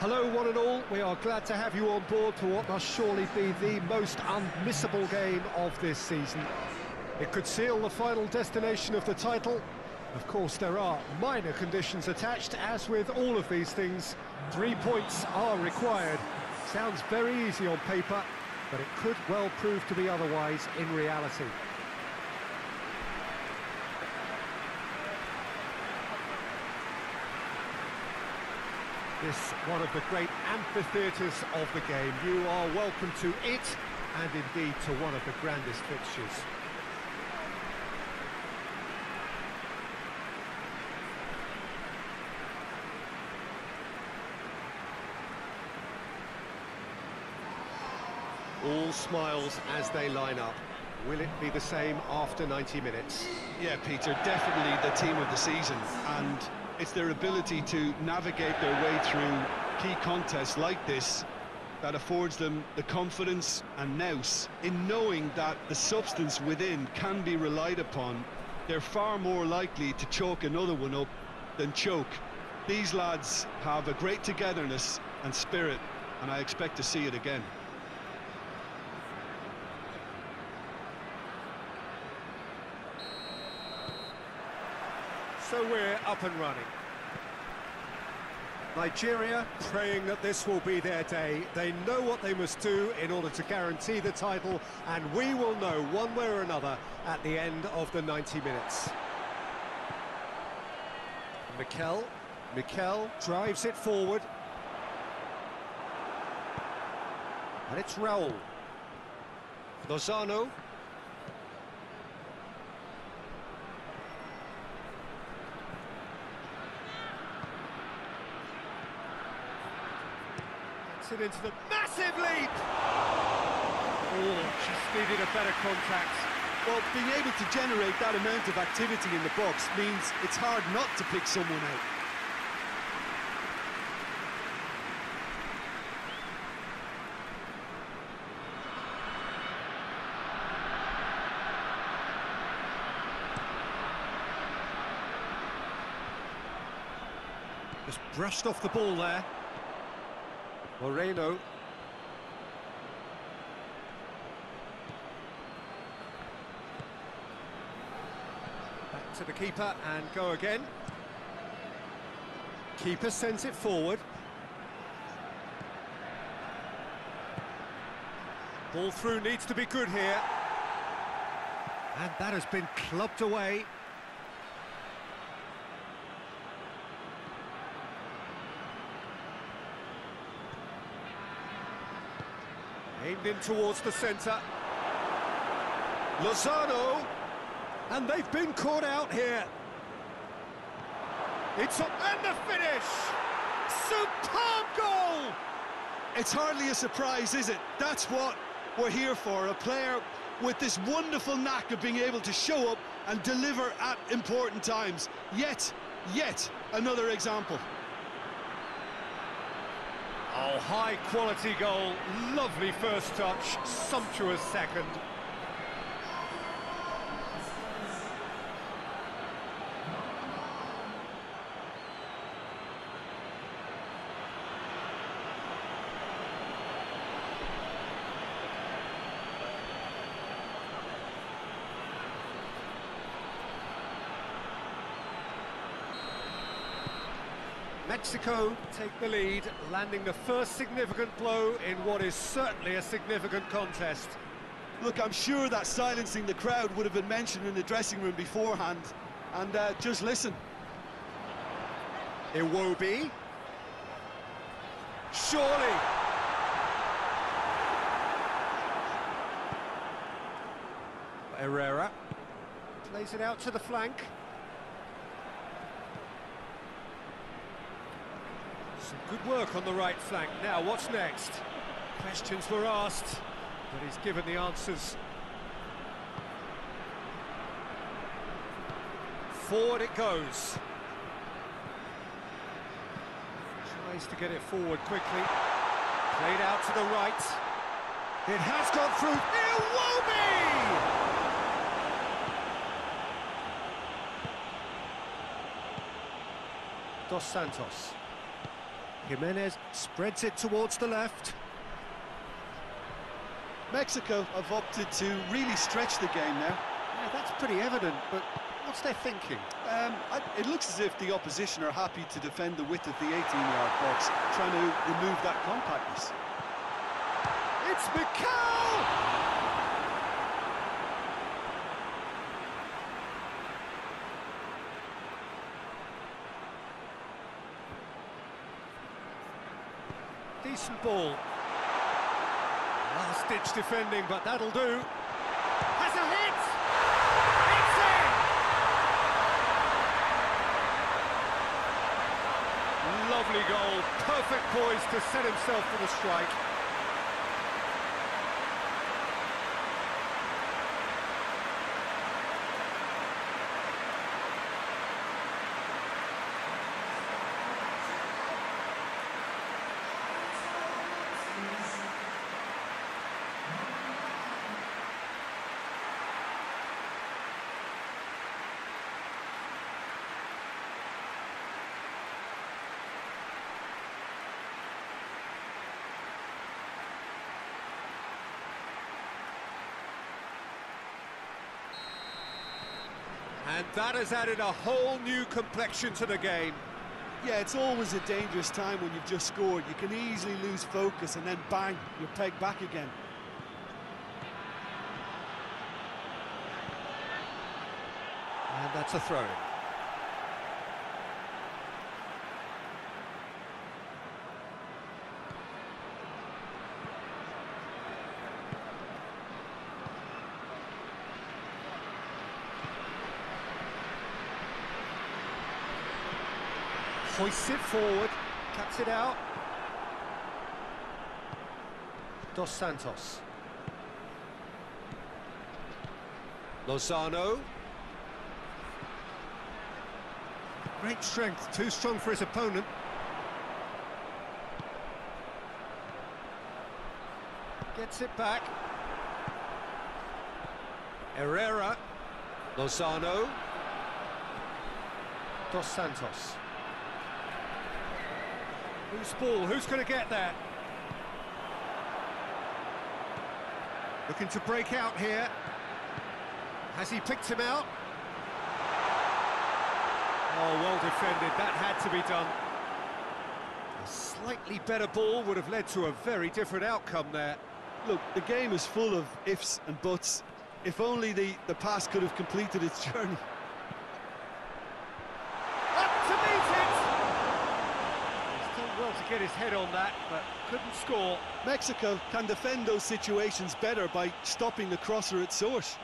Hello, one and all. We are glad to have you on board for what must surely be the most unmissable game of this season. It could seal the final destination of the title. Of course, there are minor conditions attached, as with all of these things. Three points are required. Sounds very easy on paper, but it could well prove to be otherwise in reality. This one of the great amphitheatres of the game. You are welcome to it, and indeed to one of the grandest fixtures. All smiles as they line up. Will it be the same after 90 minutes? Yeah, Peter, definitely the team of the season, and it's their ability to navigate their way through key contests like this that affords them the confidence and nous in knowing that the substance within can be relied upon. They're far more likely to choke another one up than choke. These lads have a great togetherness and spirit, and I expect to see it again. So we're up and running. Nigeria praying that this will be their day. They know what they must do in order to guarantee the title, and we will know one way or another at the end of the 90 minutes. Mikel, Mikel drives it forward. And it's Raul. Lozano it into the massive leap! Oh, just needed a better contact. Well, being able to generate that amount of activity in the box means it's hard not to pick someone out. Just brushed off the ball there. Moreno. Back to the keeper and go again. Keeper sends it forward. Ball through needs to be good here. And that has been clubbed away. In towards the centre. Lozano. And they've been caught out here. It's up and the finish! Superb goal! It's hardly a surprise, is it? That's what we're here for, a player with this wonderful knack of being able to show up and deliver at important times. Yet, yet another example. High quality goal, lovely first touch, sumptuous second. Mexico take the lead, landing the first significant blow in what is certainly a significant contest. Look, I'm sure that silencing the crowd would have been mentioned in the dressing room beforehand. And uh, just listen. Iwobi. Surely. Herrera. Plays it out to the flank. Some good work on the right flank. Now, what's next? Questions were asked, but he's given the answers. Forward it goes. Tries to get it forward quickly. Played out to the right. It has gone through. Iwobi! Dos Santos. Jimenez spreads it towards the left. Mexico have opted to really stretch the game now. Yeah, that's pretty evident, but what's their thinking? Um, I, it looks as if the opposition are happy to defend the width of the 18-yard box, trying to remove that compactness. It's Mikel! Decent ball. Last-ditch defending, but that'll do. Has a hit! It's in! Lovely goal. Perfect poise to set himself for the strike. And that has added a whole new complexion to the game. Yeah, it's always a dangerous time when you've just scored. You can easily lose focus and then bang, you're pegged back again. And that's a throw. Hoists it forward, cuts it out. Dos Santos. Lozano. Great strength, too strong for his opponent. Gets it back. Herrera. Lozano. Dos Santos. Who's ball? Who's going to get that? Looking to break out here. Has he picked him out? Oh, well defended. That had to be done. A slightly better ball would have led to a very different outcome there. Look, the game is full of ifs and buts. If only the, the pass could have completed its journey. Up to meet it! He's done well to get his head on that, but couldn't score. Mexico can defend those situations better by stopping the crosser at source.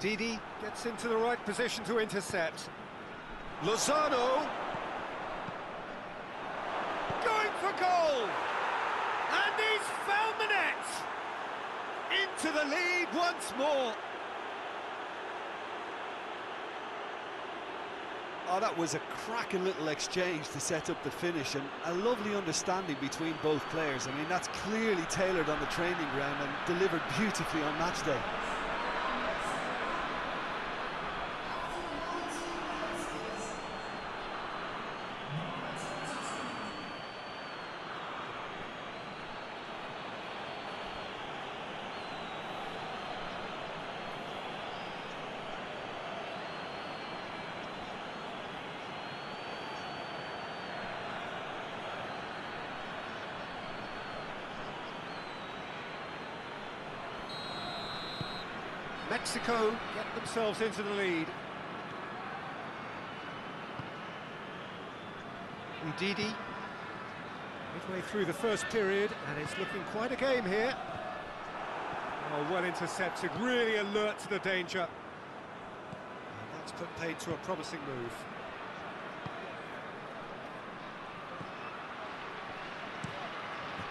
Ndidi gets into the right position to intercept. Lozano! Going for goal! And he's found the net! Into the lead once more. Oh, that was a cracking little exchange to set up the finish and a lovely understanding between both players. I mean, that's clearly tailored on the training ground and delivered beautifully on match day. Mexico get themselves into the lead. Ndidi, midway through the first period, and it's looking quite a game here. Oh, well intercepted, really alert to the danger. And that's put paid to a promising move.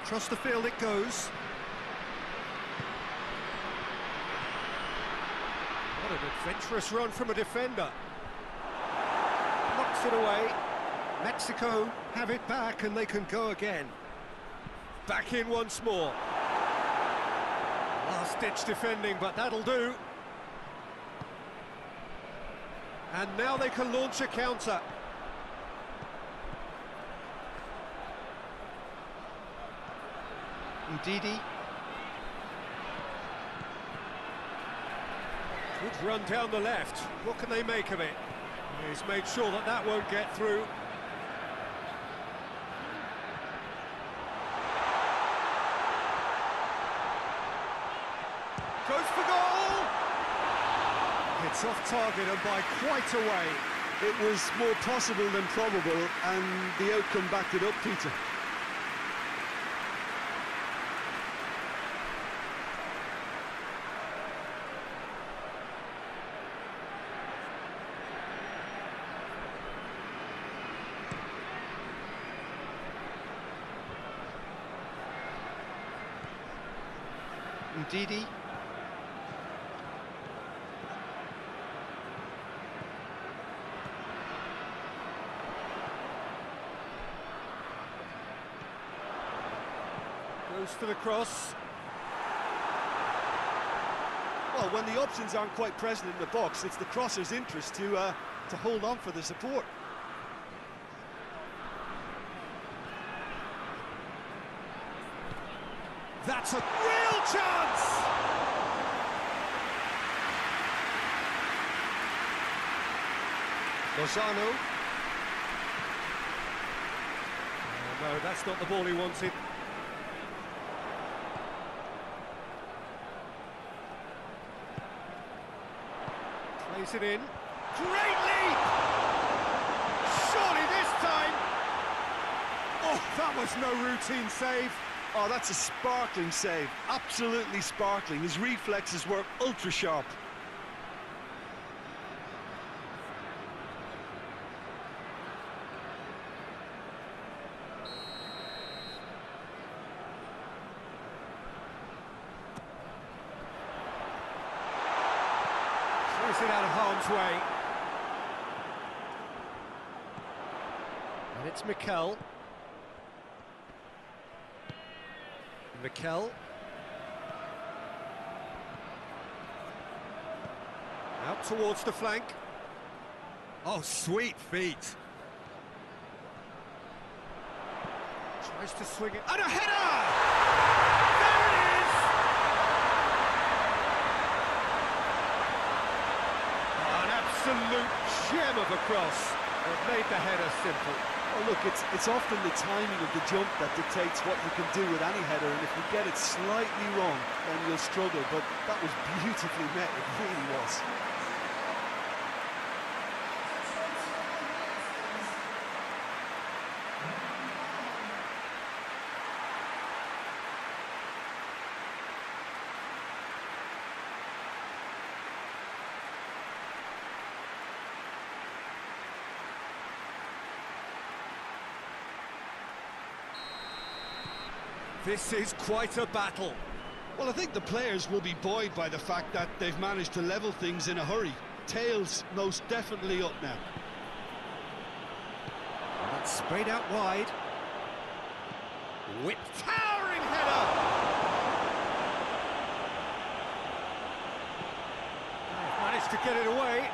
Across the field it goes. Adventurous run from a defender. Knocks it away. Mexico have it back and they can go again. Back in once more. Last-ditch defending, but that'll do. And now they can launch a counter. Ndidi. Good run down the left. What can they make of it? He's made sure that that won't get through. Goes for goal! It's off target and by quite a way. It was more possible than probable, and the outcome backed it up, Peter. Ndidi. Goes for the cross. Well, when the options aren't quite present in the box, it's the crosser's interest to uh, to hold on for the support. That's a real chance! Lozano. Oh, no, that's not the ball he wanted. Plays it in. Great leap! Surely this time! Oh, that was no routine save. Oh, that's a sparkling save. Absolutely sparkling. His reflexes were ultra sharp. Throws it out of harm's way. And it's Mikel. Mikel. Out towards the flank. Oh, sweet feet. Tries to swing it. And a header! There it is! An absolute gem of a cross. They've made the header simple. Well, look, it's it's often the timing of the jump that dictates what you can do with any header, and if you get it slightly wrong, then you'll struggle. But that was beautifully met, it really was. This is quite a battle. Well, I think the players will be buoyed by the fact that they've managed to level things in a hurry. Tails most definitely up now. And that's sprayed out wide. Whip towering header! They've managed to get it away.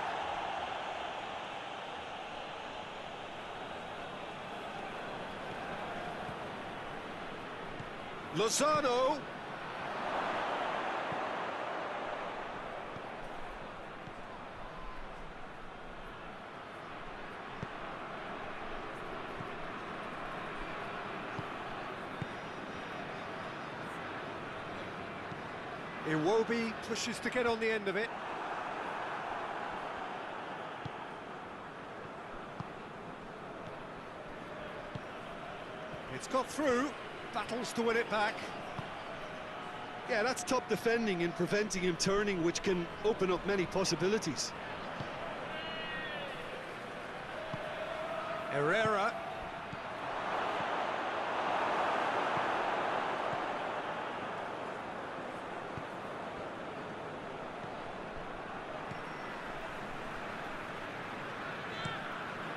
Lozano. Iwobi pushes to get on the end of it. It's got through, battles to win it back. Yeah, that's top defending and preventing him turning, which can open up many possibilities. Herrera.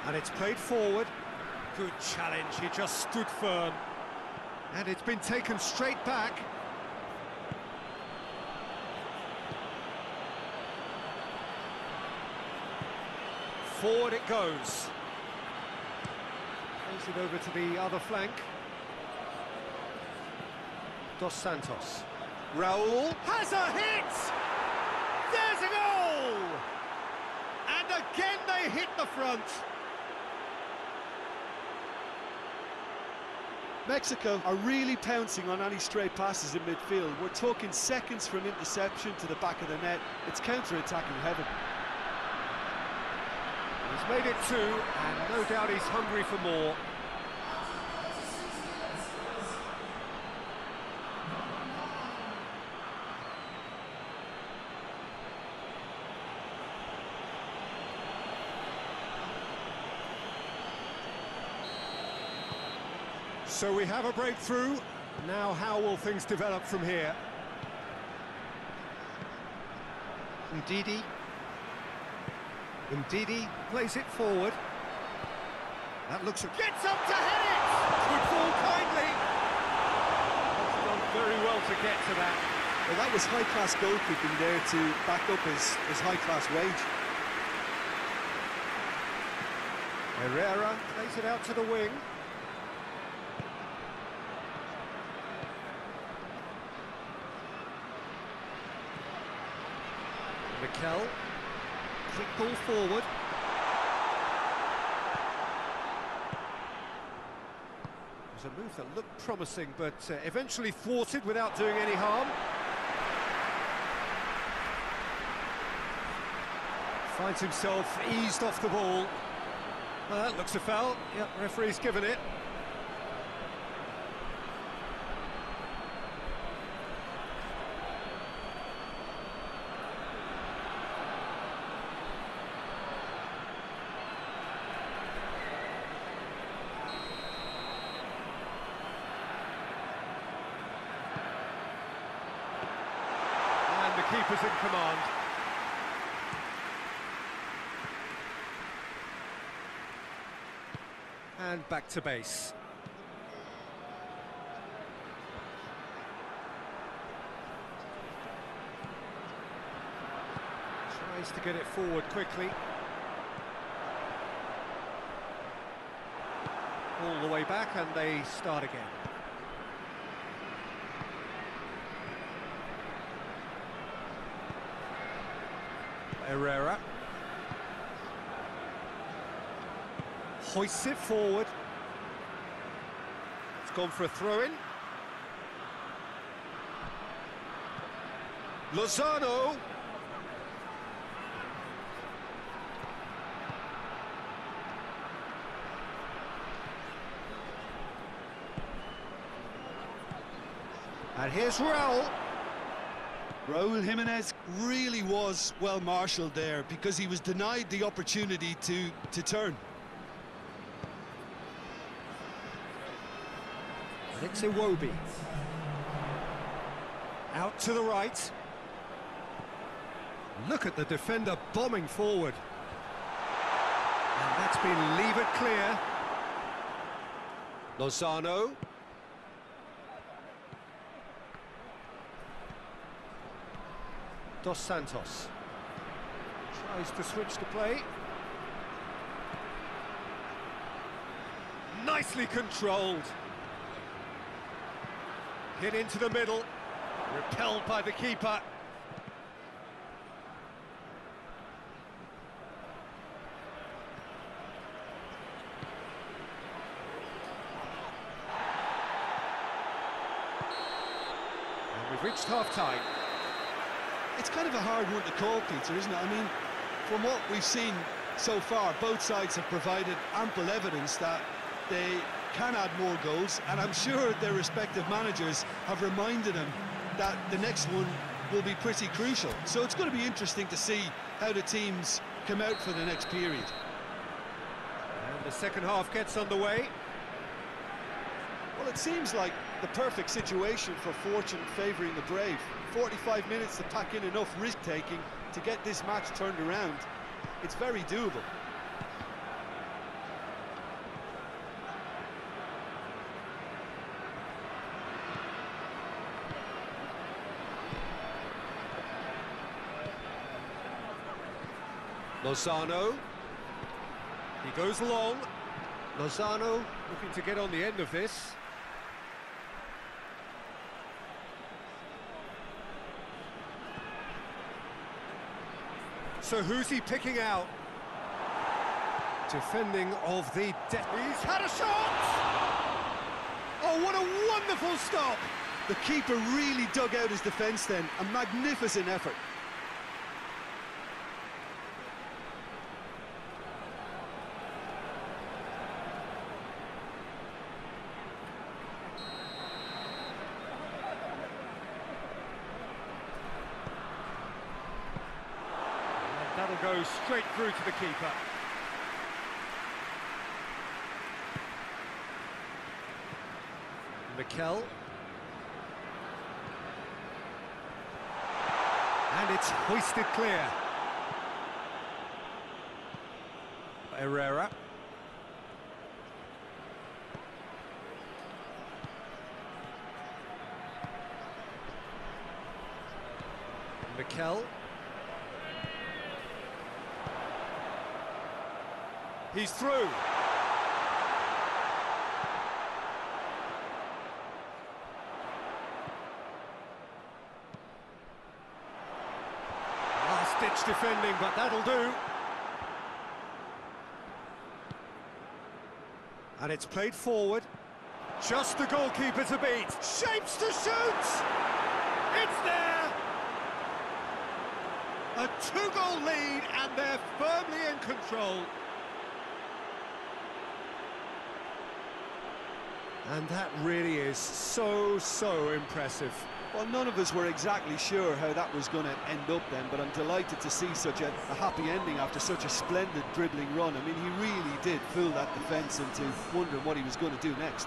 And it's played forward. Good challenge, he just stood firm. And it's been taken straight back. Forward it goes. Plays it over to the other flank. Dos Santos. Raul has a hit! There's a goal! And again they hit the front. Mexico are really pouncing on any stray passes in midfield. We're talking seconds from interception to the back of the net. It's counter-attacking heaven. He's made it two, and no doubt he's hungry for more. So we have a breakthrough. Now how will things develop from here? Ndidi. Ndidi plays it forward. That looks... Gets up to head it! Good ball kindly. He's done very well to get to that. Well, that was high-class goalkeeping there to back up his, his high-class wage. Herrera plays it out to the wing. Mikel. Quick ball forward. It was a move that looked promising, but uh, eventually thwarted without doing any harm. Finds himself eased off the ball. Well, that looks a foul. Yep, referee's given it. And the keeper's in command. Back to base. Tries to get it forward quickly. All the way back and they start again. Herrera. Hoists it forward. It's gone for a throw-in. Lozano. And here's Raul. Raul Jimenez really was well marshalled there because he was denied the opportunity to, to turn. Alex Iwobi. Out to the right. Look at the defender bombing forward. And that's been levered clear. Lozano. Dos Santos. Tries to switch the play. Nicely controlled. Hit into the middle. Repelled by the keeper. And we've reached half-time. It's kind of a hard one to call, Peter, isn't it? I mean, from what we've seen so far, both sides have provided ample evidence that they can add more goals, and I'm sure their respective managers have reminded them that the next one will be pretty crucial. So it's going to be interesting to see how the teams come out for the next period. And the second half gets underway. Well, it seems like the perfect situation for fortune favouring the brave. 45 minutes to pack in enough risk-taking to get this match turned around. It's very doable. Lozano. He goes long. Lozano looking to get on the end of this. So who's he picking out? Defending of the... death. He's had a shot! Oh, what a wonderful stop! The keeper really dug out his defence then, a magnificent effort. That'll go straight through to the keeper. Mikel. And it's hoisted clear. Herrera. Mikel. He's through. Last-ditch defending, but that'll do. And it's played forward. Just the goalkeeper to beat. Shapes to shoot! It's there! A two-goal lead, and they're firmly in control. And that really is so, so impressive. Well, none of us were exactly sure how that was going to end up then, but I'm delighted to see such a, a, happy ending after such a splendid dribbling run. I mean, he really did fool that defence into wondering what he was going to do next.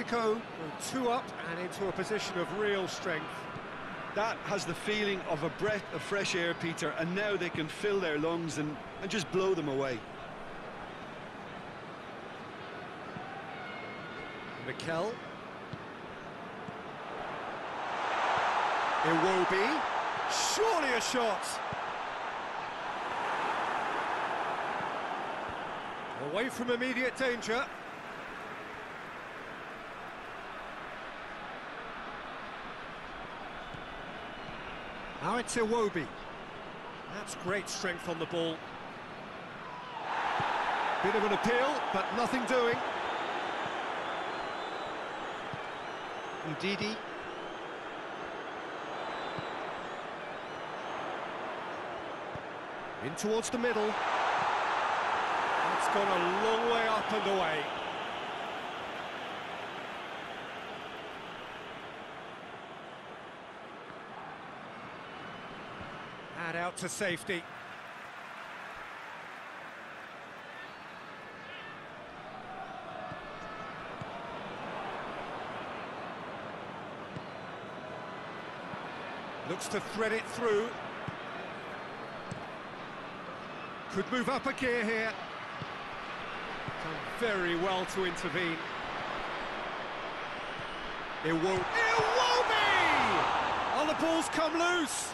Mexico go two up and into a position of real strength. That has the feeling of a breath of fresh air, Peter, and now they can fill their lungs and, and just blow them away. Mikel. Iwobi. Surely a shot. Away from immediate danger. Now it's Iwobi. That's great strength on the ball. Bit of an appeal, but nothing doing. Ndidi. In towards the middle. It's gone a long way up and away. And out to safety. Looks to thread it through. Could move up a gear here. Done very well to intervene. It won't. It won't be! Oh, the ball's come loose.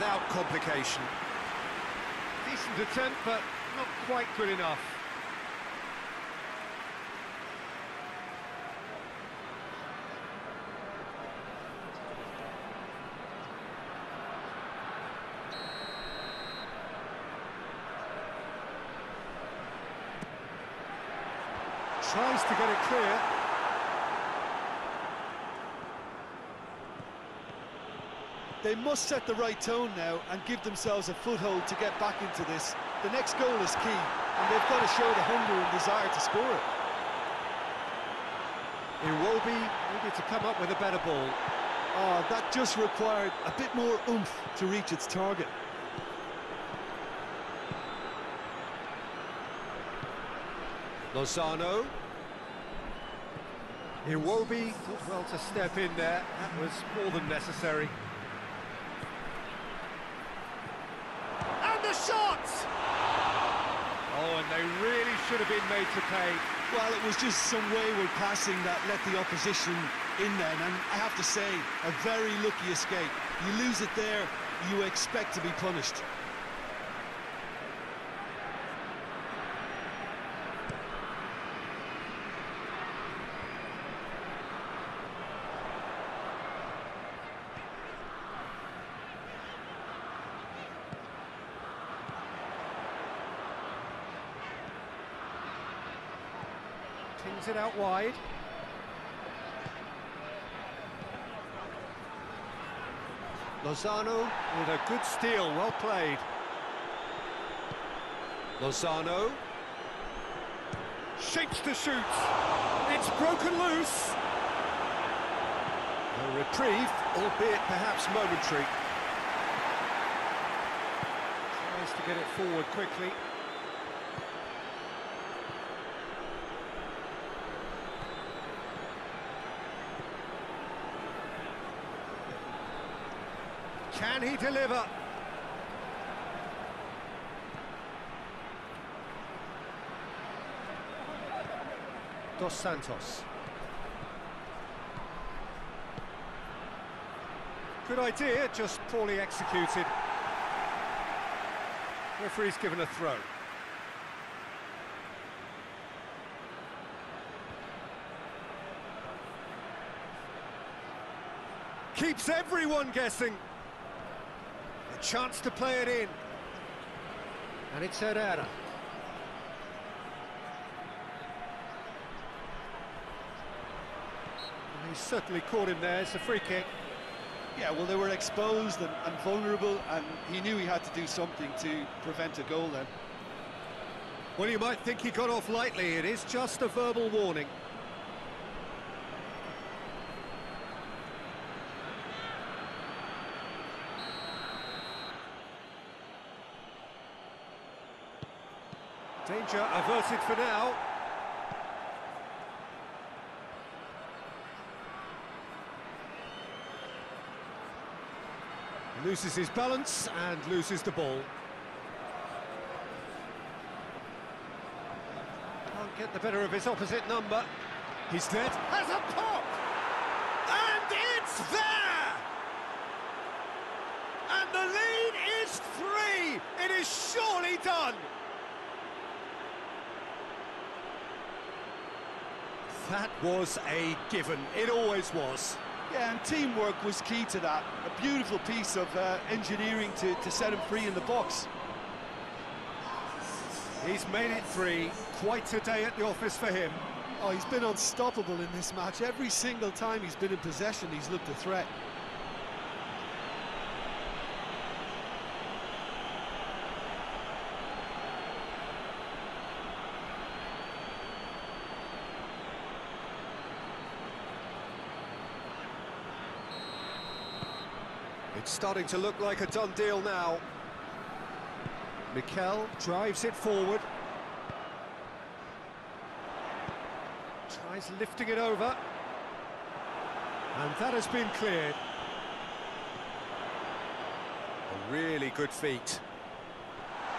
without complication. Decent attempt, but not quite good enough. Tries to get it clear. They must set the right tone now and give themselves a foothold to get back into this. The next goal is key, and they've got to show the hunger and desire to score it. Iwobi needed to come up with a better ball. Oh, that just required a bit more oomph to reach its target. Lozano. Iwobi did well to step in there. That was more than necessary. And the shot! Oh, and they really should have been made to pay. Well, it was just some wayward passing that let the opposition in then, and I have to say, a very lucky escape. You lose it there, you expect to be punished. It out wide. Lozano with a good steal, well played. Lozano. Shapes to shoot. It's broken loose. A reprieve, albeit perhaps momentary. Tries to get it forward quickly. Can he deliver? Dos Santos. Good idea, just poorly executed. Referee's given a throw. Keeps everyone guessing. A chance to play it in. And it's Herrera. He's certainly caught him there, it's a free kick. Yeah, well, they were exposed and, and vulnerable, and he knew he had to do something to prevent a goal then. Well, you might think he got off lightly, it is just a verbal warning. Danger averted for now. Loses his balance and loses the ball. Can't get the better of his opposite number. He's dead. Has a pop! And it's there! And the lead is three! It is surely done! That was a given. It always was. Yeah, and teamwork was key to that. A beautiful piece of uh, engineering to, to set him free in the box. He's made it three. Quite a day at the office for him. Oh, he's been unstoppable in this match. Every single time he's been in possession, he's looked a threat. Starting to look like a done deal now. Mikel drives it forward. Tries lifting it over. And that has been cleared. A really good feat.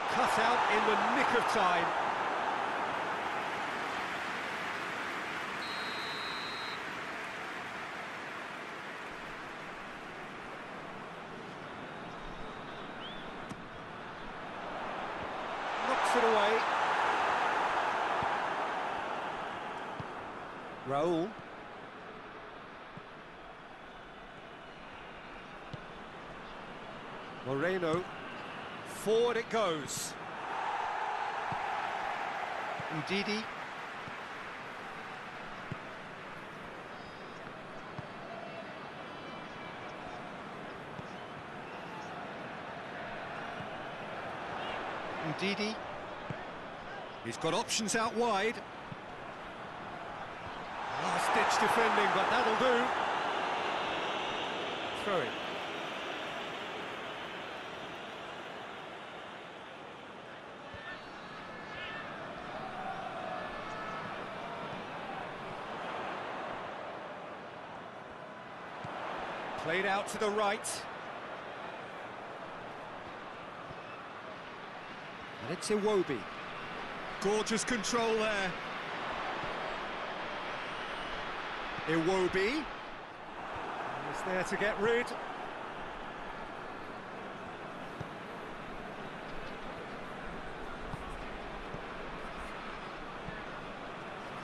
Cut out in the nick of time. knocks it away. Raul. Moreno. Forward it goes. Ndidi. Ndidi. He's got options out wide. Last-ditch defending, but that'll do. Throw it. Played out to the right. And it's Iwobi. Gorgeous control there. Iwobi. He's there to get rid.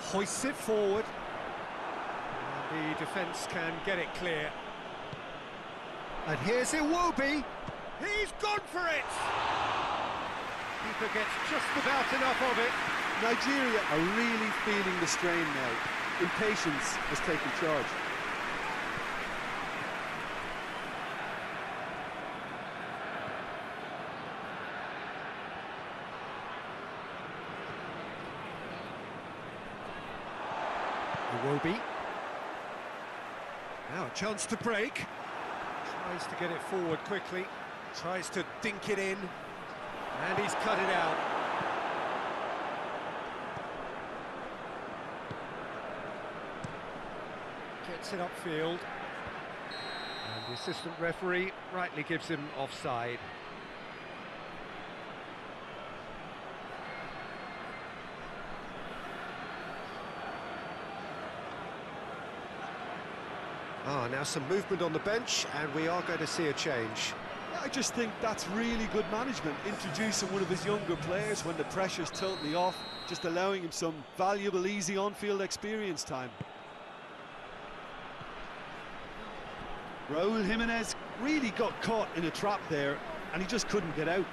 Hoists it forward. And the defence can get it clear. And here's Iwobi. He's gone for it! Keeper gets just about enough of it. Nigeria are really feeling the strain now. Impatience has taken charge. Iwobi. Now a chance to break. Tries to get it forward quickly. Tries to dink it in. And he's cut it out. Gets it upfield. And the assistant referee rightly gives him offside. Ah, now some movement on the bench, and we are going to see a change. I just think that's really good management, introducing one of his younger players when the pressure's totally off, just allowing him some valuable, easy on-field experience time. Raul Jimenez really got caught in a trap there, and he just couldn't get out.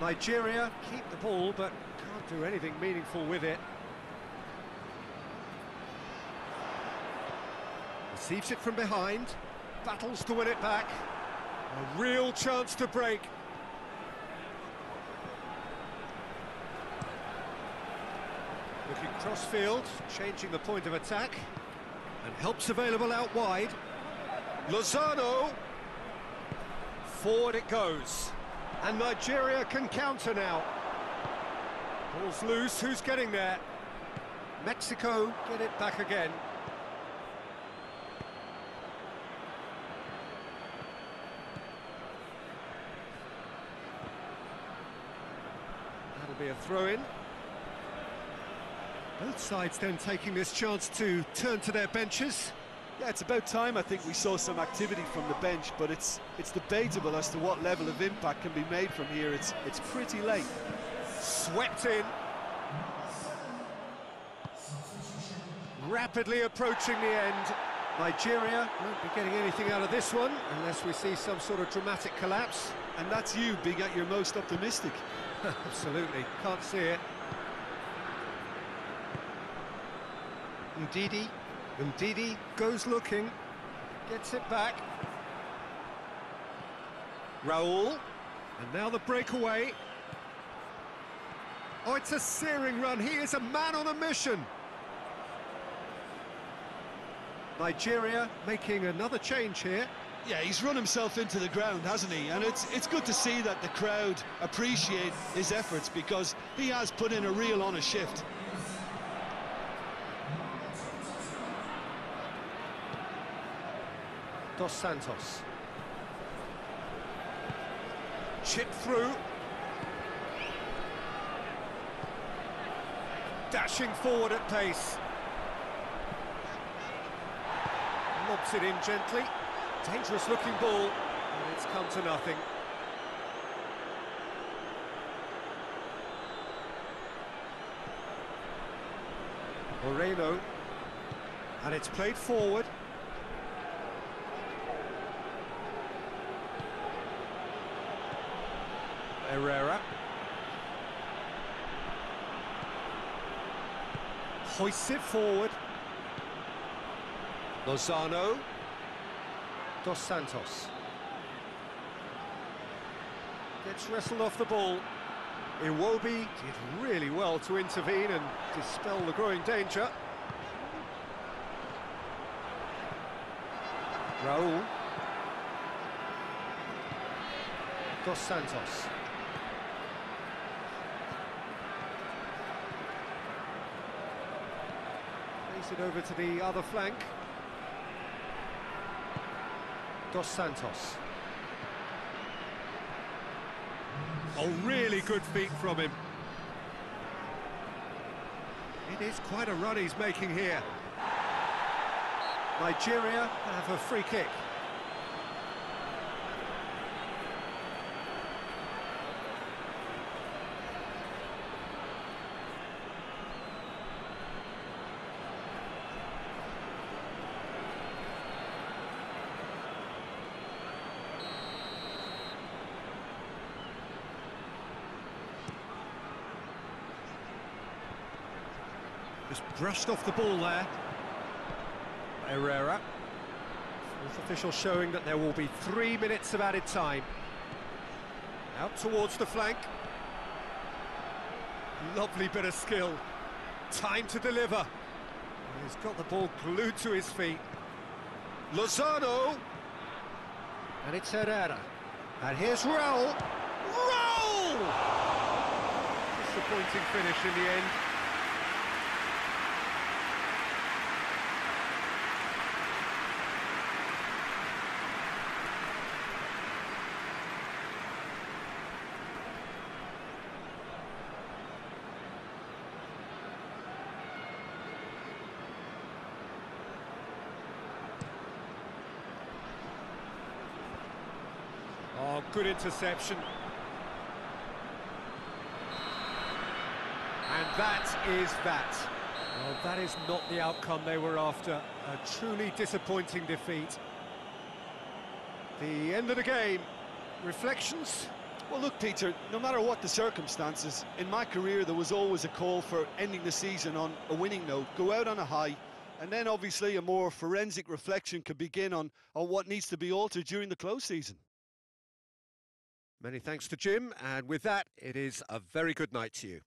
Nigeria keep the ball, but can't do anything meaningful with it. Receives it from behind, battles to win it back. A real chance to break. Looking cross-field, changing the point of attack. And helps available out wide. Lozano. Forward it goes. And Nigeria can counter now. Ball's loose, who's getting there? Mexico get it back again. A throw-in. Both sides then taking this chance to turn to their benches. Yeah, it's about time I think we saw some activity from the bench, but it's it's debatable as to what level of impact can be made from here. It's it's pretty late. Swept in. Rapidly approaching the end. Nigeria won't be getting anything out of this one unless we see some sort of dramatic collapse. And that's you being at your most optimistic. Absolutely, can't see it. Ndidi, Ndidi goes looking, gets it back. Raul, and now the breakaway. Oh, it's a searing run. He is a man on a mission. Nigeria making another change here. Yeah, he's run himself into the ground, hasn't he? And it's it's good to see that the crowd appreciate his efforts because he has put in a real honest shift. Dos Santos. Chip through. Dashing forward at pace. Lobs it in gently. Dangerous looking ball. And it's come to nothing. Moreno. And it's played forward. Herrera. Hoists it forward. Lozano. Dos Santos. gets wrestled off the ball. Iwobi did really well to intervene and dispel the growing danger. Raul. Dos Santos. Plays it over to the other flank. Dos Santos. Oh, really good feet from him. It is quite a run he's making here. Nigeria have a free kick. Just brushed off the ball there. Herrera. Fourth official showing that there will be three minutes of added time. Out towards the flank. Lovely bit of skill. Time to deliver. He's got the ball glued to his feet. Lozano. And it's Herrera. And here's Raul. Raul! Disappointing finish in the end. Oh, good interception. And that is that. Well, that is not the outcome they were after. A truly disappointing defeat. The end of the game. Reflections? Well, look, Peter, no matter what the circumstances, in my career there was always a call for ending the season on a winning note, go out on a high, and then obviously a more forensic reflection could begin on, on what needs to be altered during the close season. Many thanks to Jim, and with that, it is a very good night to you.